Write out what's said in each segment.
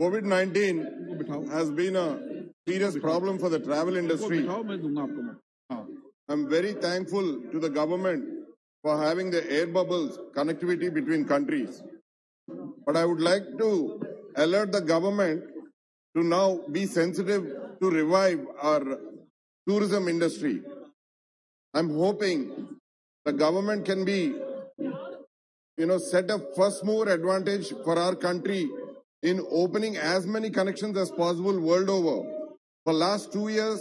COVID-19 has been a serious problem for the travel industry. I'm very thankful to the government for having the air bubbles connectivity between countries. But I would like to alert the government to now be sensitive to revive our tourism industry. I'm hoping the government can be, you know, set a first mover advantage for our country in opening as many connections as possible world over. For last two years,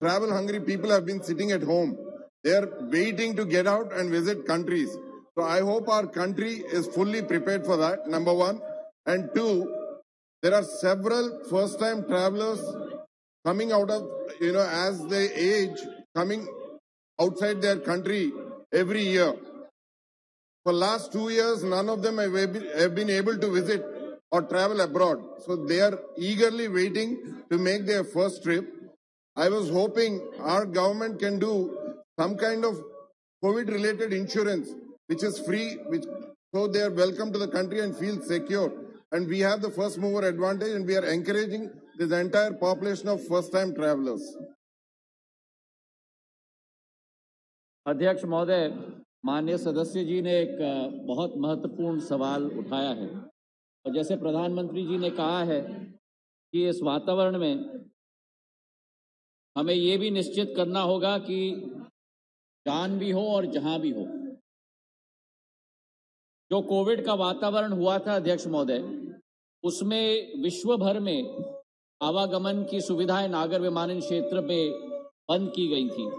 travel hungry people have been sitting at home. They are waiting to get out and visit countries. So I hope our country is fully prepared for that, number one. And two, there are several first time travelers coming out of, you know, as they age, coming outside their country every year. For last two years, none of them have been able to visit or travel abroad. So they are eagerly waiting to make their first trip. I was hoping our government can do some kind of COVID related insurance, which is free, which so they are welcome to the country and feel secure. And we have the first mover advantage and we are encouraging this entire population of first time travelers. अध्यक्ष महोदय माननीय सदस्य जी ने एक अ, बहुत महत्वपूर्ण सवाल उठाया है और जैसे प्रधानमंत्री जी ने कहा है कि इस वातावरण में हमें ये भी निश्चित करना होगा कि जान भी हो और जहाँ भी हो। जो कोविड का वातावरण हुआ था, अध्यक्ष महोदय, उसमें विश्व भर में आवागमन की सुविधाएँ नागर विमानन क्षेत्र पे बंद की गई थी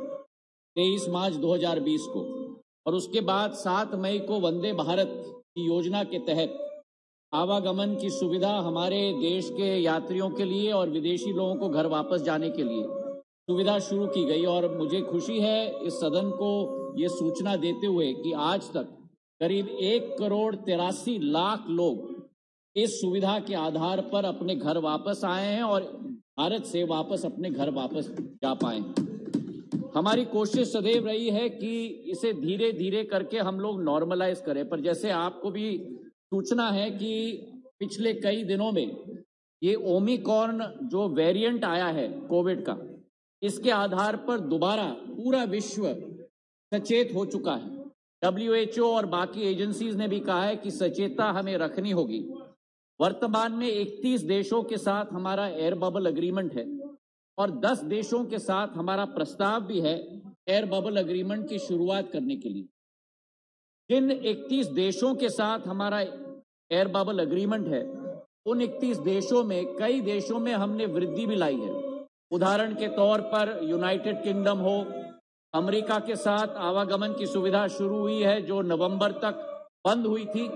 23 मार्च 2020 को। और उसके बाद 7 मई को वंदे भारत की योजना के तहत आवागमन की सुविधा हमारे देश के यात्रियों के लिए और विदेशी लोगों को घर वापस जाने के लिए। सुविधा शुरू की गई और मुझे खुशी है इस सदन को ये सूचना देते हुए कि आज तक करीब एक करोड़ तिरासी लाख लोग इस सुविधा के आधार पर अपने घर वापस आए हैं और भारत से वापस अपने घर वापस जा पाए हमारी कोशिश सदैव रही है कि इसे धीरे धीरे करके हम लोग नॉर्मलाइज करें। पर जैसे आपको भी सूचना है कि पिछले कई दिनों में ये ओमिकॉर्न जो वेरिएंट आया है कोविड का, इसके आधार पर दोबारा पूरा विश्व सचेत हो चुका है। डब्ल्यूएचओ और बाकी एजेंसीज ने भी कहा है कि सचेतता हमें रखनी होगी। वर्तमान में 31 देशों के साथ हमारा एयर बबल अग्रीमेंट है और 10 देशों के साथ हमारा प्रस्ताव भी है एयर बबल अग्रीमेंट की शुरुआत करने के लिए। जिन 31 देशों के साथ हमारा एयर बबल अग्रीमेंट है, उन 31 देशों में, कई देशों में हमने वृद्धि भी लाई है। उदाहरण के तौर पर यूनाइटेड किंगडम हो, अमेरिका के साथ आवागमन की सुविधा शुरू हुई है, जो नवंबर तक बंद हुई थी।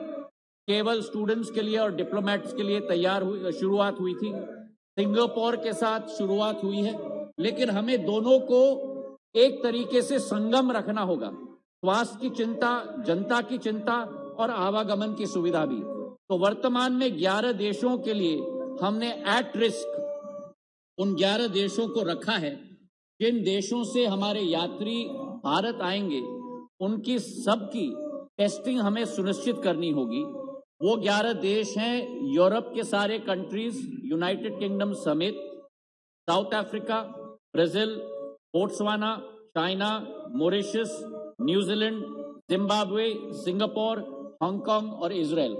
केवल स्टूडेंट्स के लिए और डिप्लोमेट्स के लिए तैयार हुई, शुरुआत हुई थी। सिंगापुर के साथ शुरुआत हुई है, लेकिन हमें दोनों को एक तरीके से संगम रखना होगा। स्वास्थ्य की चिंता, जनता की चिंता और आवागमन की सुविधा भी। तो वर्तमान में 11 देशों के लिए हमने एट रिस्क उन 11 देशों को रखा है। जिन देशों से हमारे यात्री भारत आएँगे, उनकी सबकी टेस्टिंग हमें सुनिश्चित करनी होगी। वो 11 देश हैं, यूरोप के सारे कंट्रीज़ यूनाइटेड किंगडम समेत South Africa Brazil Botswana China Mauritius New Zealand Zimbabwe, Singapore, Hong Kong और इसराइल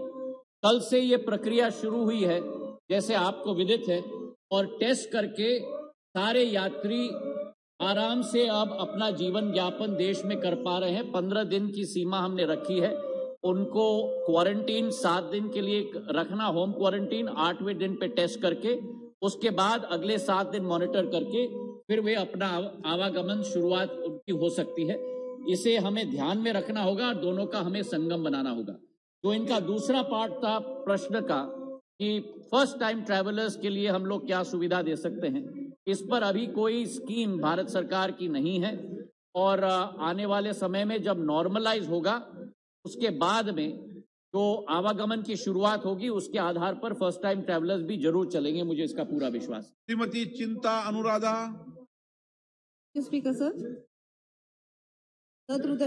कल से ये प्रक्रिया शुरू हुई है, जैसे आपको विदित है, और टेस्ट करके सारे यात्री आराम से अब अपना जीवन यापन देश में कर पा रहे हैं। पंद्रह दिन की सीमा हमने रखी है। उनको क्वारंटीन, सात दिन के लिए रखना, होम क्वारंटीन, आठवें दिन पे टेस्ट करके, उसके बाद अगले सात दिन मॉनिटर करके, फिर वे अपना आवागमन, शुरुआत उनकी हो सकती है। इसे हमें ध्यान में रखना होगा और दोनों का हमें संगम बनाना होगा। तो इनका दूसरा पार्ट था प्रश्न का कि फ़र्स्ट टाइम ट्रैवलर्स के लिए हम लोग क्या सुविधा दे सकते हैं? इस पर अभी कोई स्कीम भारत सरकार की नहीं है और आने वाले समय में जब नॉर्मलाइज होगा उसके बाद में जो आवागमन की शुरुआत होगी उसके आधार पर फ़र्स्ट टाइम ट्रैवलर्स भी ज़रूर चलेंगे मुझे इसका पूरा विश्वास। Shrimati Chinta Anuradha. Speaker sir. Tanto no